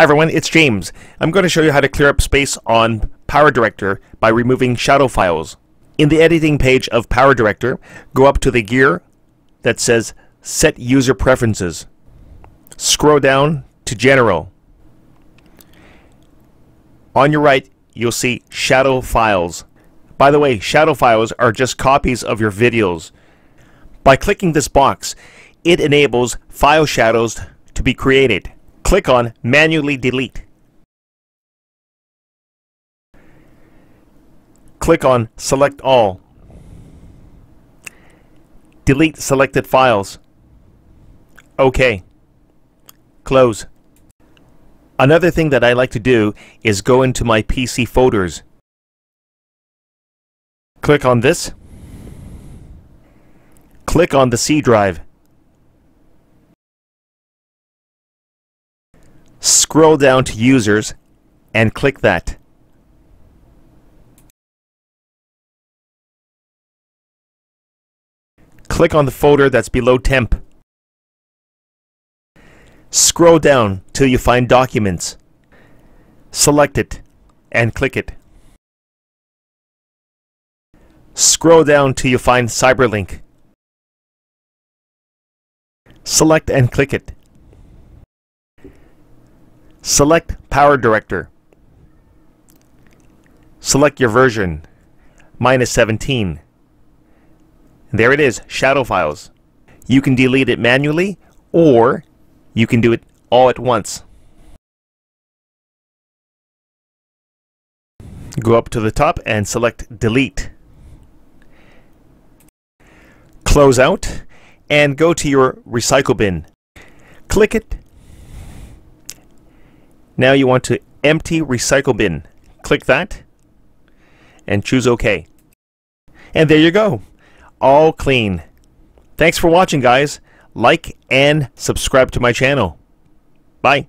Hi everyone, it's James. I'm going to show you how to clear up space on PowerDirector by removing shadow files. In the editing page of PowerDirector, go up to the gear that says Set User Preferences. Scroll down to General. On your right, you'll see Shadow Files. By the way, shadow files are just copies of your videos. By clicking this box, it enables file shadows to be created. Click on Manually Delete. Click on Select All. Delete selected files. OK. Close. Another thing that I like to do is go into my PC folders. Click on this. Click on the C drive. Scroll down to Users and click that. Click on the folder that's below Temp. Scroll down till you find Documents. Select it and click it. Scroll down till you find Cyberlink. Select and click it. Select PowerDirector. Select your version. 17. There it is, shadow files. You can delete it manually or you can do it all at once. Go up to the top and select delete. Close out and go to your recycle bin. Click it now you want to empty recycle bin. Click that and choose OK. And there you go. All clean. Thanks for watching guys. Like and subscribe to my channel. Bye.